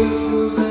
Jesus who